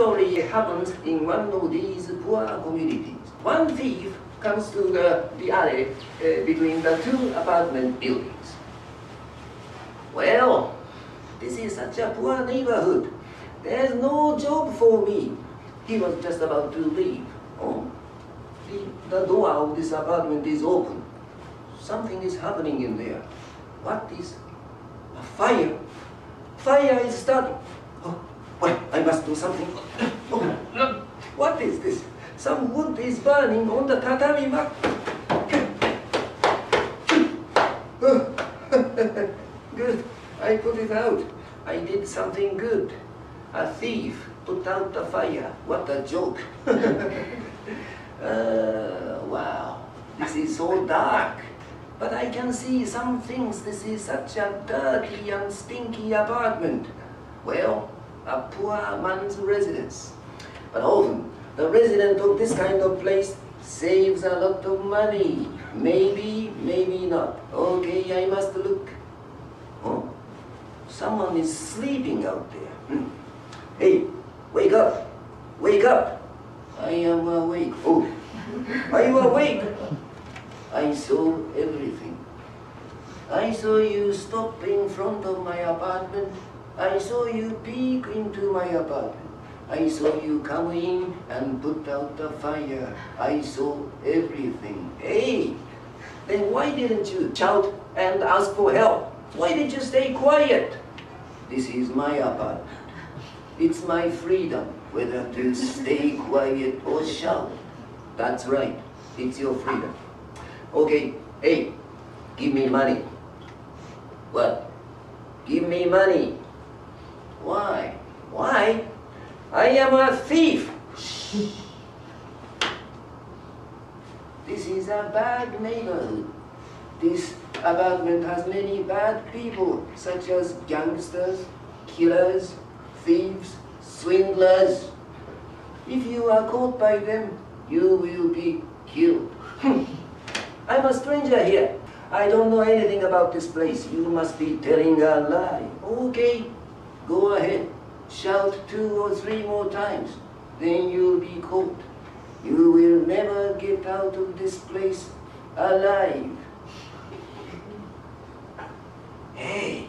story happens in one of these poor communities. One thief comes to the, the alley uh, between the two apartment buildings. Well, this is such a poor neighborhood. There's no job for me. He was just about to leave. Oh, the, the door of this apartment is open. Something is happening in there. What is? A fire. Fire is starting. Well, I must do something. Oh. What is this? Some wood is burning on the tatami mat. good. I put it out. I did something good. A thief put out the fire. What a joke. uh, wow. This is so dark. But I can see some things. This is such a dirty and stinky apartment. Well, a poor man's residence. But often, the resident of this kind of place saves a lot of money. Maybe, maybe not. Okay, I must look. Oh, someone is sleeping out there. Hmm. Hey, wake up! Wake up! I am awake. Oh, are you awake? I saw everything. I saw you stop in front of my apartment. I saw you peek into my apartment. I saw you come in and put out the fire. I saw everything. Hey, then why didn't you shout and ask for help? Why did you stay quiet? This is my apartment. It's my freedom whether to stay quiet or shout. That's right. It's your freedom. Okay, hey, give me money. What? Give me money. Why? Why? I am a thief. This is a bad neighborhood. This apartment has many bad people, such as gangsters, killers, thieves, swindlers. If you are caught by them, you will be killed. I'm a stranger here. I don't know anything about this place. You must be telling a lie. Okay, go ahead. Shout two or three more times. Then you'll be caught. You will never get out of this place alive. Hey,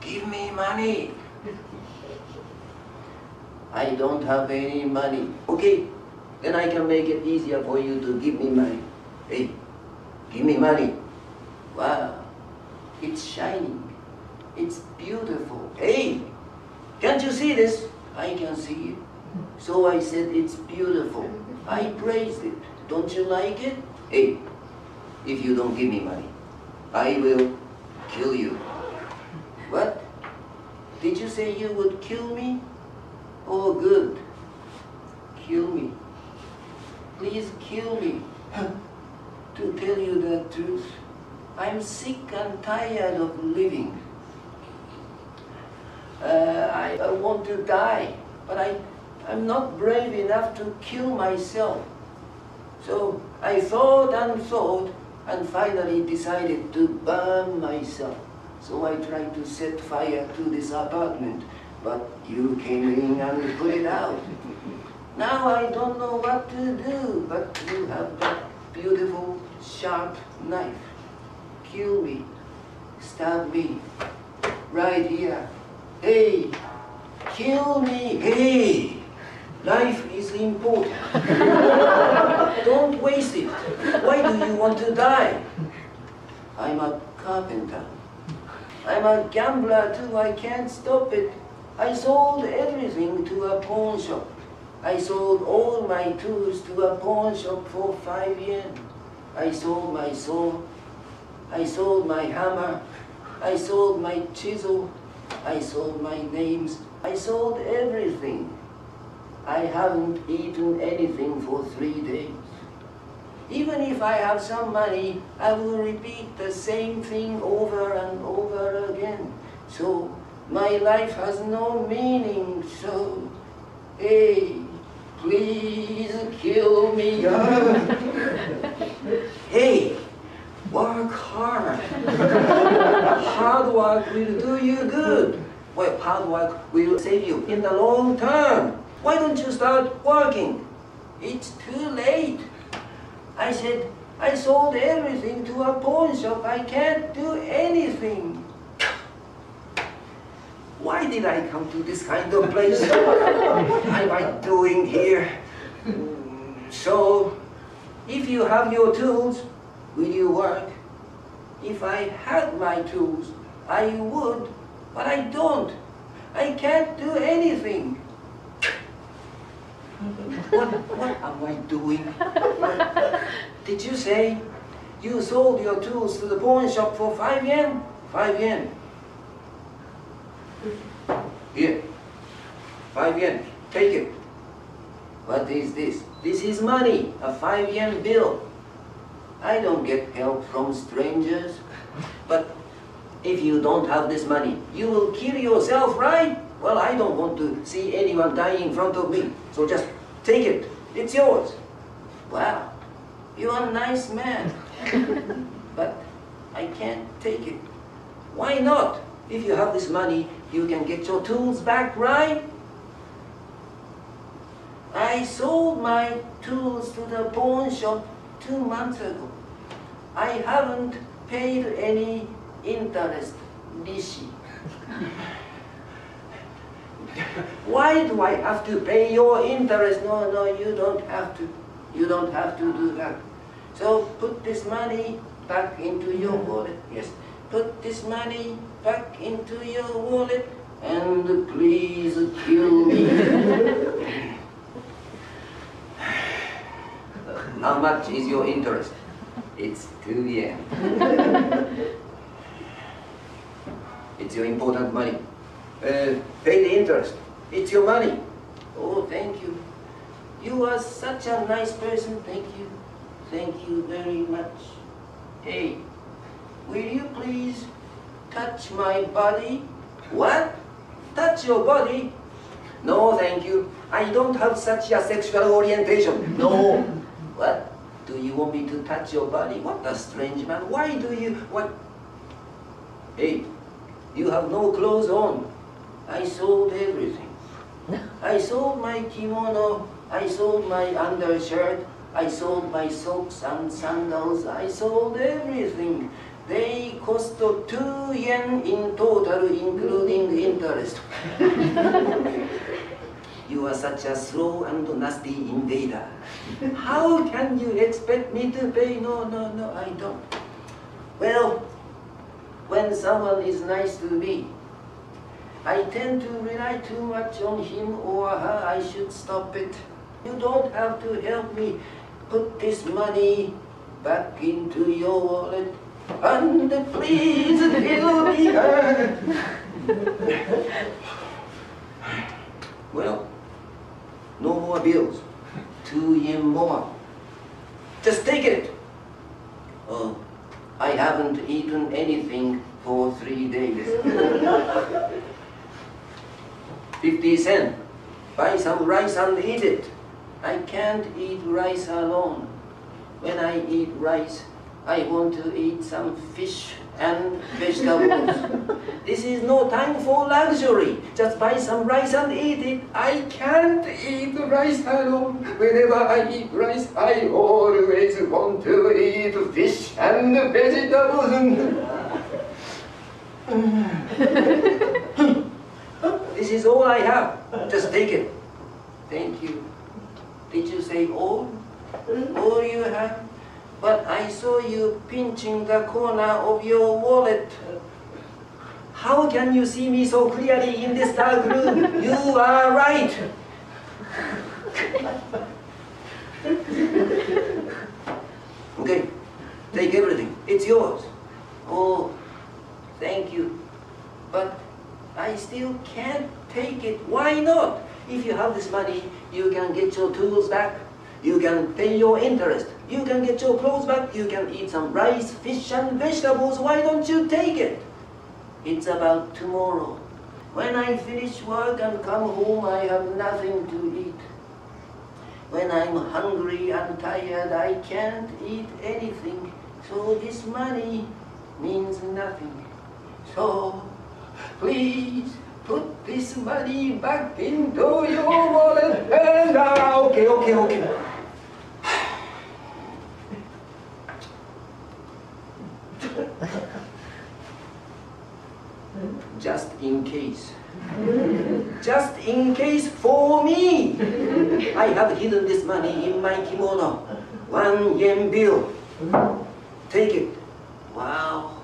give me money. I don't have any money. Okay, then I can make it easier for you to give me money. Hey, give me money. Wow, it's shining. It's beautiful. Hey, can't you see this? I can see it. So I said it's beautiful. I praised it. Don't you like it? Hey, if you don't give me money, I will kill you. What? Did you say you would kill me? Oh, good. Kill me. Please kill me. to tell you the truth, I'm sick and tired of living. Uh, I, I want to die, but I, I'm not brave enough to kill myself. So I thought and thought and finally decided to burn myself. So I tried to set fire to this apartment, but you came in and put it out. Now I don't know what to do, but you have that beautiful sharp knife. Kill me, stab me, right here. Hey, kill me, hey! Life is important. Don't waste it. Why do you want to die? I'm a carpenter. I'm a gambler too, I can't stop it. I sold everything to a pawn shop. I sold all my tools to a pawn shop for five yen. I sold my saw. I sold my hammer. I sold my chisel. I sold my names. I sold everything. I haven't eaten anything for three days. Even if I have some money, I will repeat the same thing over and over again. So my life has no meaning. So, hey, please kill me. hey, work hard. hard work will do you good. Well, hard work will save you in the long term. Why don't you start working? It's too late. I said, I sold everything to a pawn shop. I can't do anything. Why did I come to this kind of place? what am I doing here? Mm, so, if you have your tools, will you work? If I had my tools, I would, but I don't. I can't do anything. What, what am I doing? Did you say you sold your tools to the pawn shop for five yen? Five yen. Here. Five yen. Take it. What is this? This is money, a five yen bill. I don't get help from strangers. But if you don't have this money, you will kill yourself, right? Well, I don't want to see anyone dying in front of me. So just take it. It's yours. Wow, you're a nice man. but I can't take it. Why not? If you have this money, you can get your tools back, right? I sold my tools to the pawn shop two months ago. I haven't paid any interest, Nishi. Why do I have to pay your interest? No, no, you don't have to. You don't have to do that. So put this money back into your wallet. Yes, put this money back into your wallet and please kill me. How much is your interest? It's two yen. it's your important money. Uh, pay the interest. It's your money. Oh, thank you. You are such a nice person. Thank you. Thank you very much. Hey, will you please touch my body? What? Touch your body? No, thank you. I don't have such a sexual orientation. No. what? Do you want me to touch your body? What a strange man. Why do you... What? Hey, you have no clothes on. I sold everything. I sold my kimono, I sold my undershirt, I sold my socks and sandals, I sold everything. They cost two yen in total, including interest. you are such a slow and nasty invader. How can you expect me to pay? No, no, no, I don't. Well, when someone is nice to me, I tend to rely too much on him or her. I should stop it. You don't have to help me put this money back into your wallet. And please kill me. well, no more bills. Two yen more. Just take it. Oh, I haven't eaten anything for three days. 50 cents. Buy some rice and eat it. I can't eat rice alone. When I eat rice, I want to eat some fish and vegetables. this is no time for luxury. Just buy some rice and eat it. I can't eat rice alone. Whenever I eat rice, I always want to eat fish and vegetables. This is all I have. Just take it. Thank you. Did you say all? Hmm? All you have? But I saw you pinching the corner of your wallet. How can you see me so clearly in this dark room? You are right. okay, take everything. It's yours. Oh, thank you. But I still can't take it. Why not? If you have this money, you can get your tools back. You can pay your interest. You can get your clothes back. You can eat some rice, fish, and vegetables. Why don't you take it? It's about tomorrow. When I finish work and come home, I have nothing to eat. When I'm hungry and tired, I can't eat anything. So this money means nothing. So Please put this money back into your wallet ah, okay, okay. Just in case. Just in case for me. I have hidden this money in my kimono. One yen bill. Take it. Wow,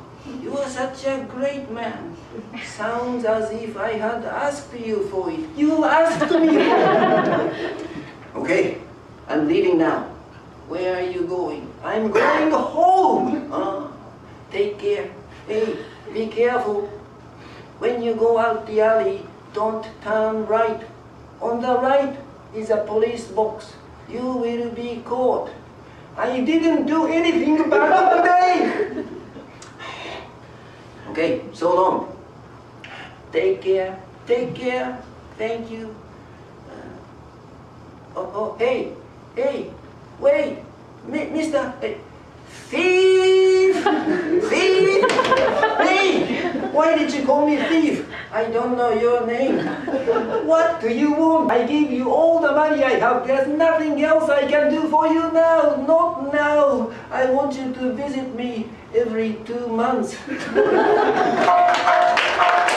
you are such a great man. Sounds as if I had asked you for it. You asked me for it. Okay, I'm leaving now. Where are you going? I'm going home. Uh, take care. Hey, be careful. When you go out the alley, don't turn right. On the right is a police box. You will be caught. I didn't do anything bad today. Okay, so long. Take care. Take care. Thank you. Uh, oh, oh, hey, hey, wait, Mi- Mister, thief, hey, why did you call me thief? I don't know your name. What do you want? I gave you all the money I have. There's nothing else I can do for you now. Not now. I want you to visit me every two months.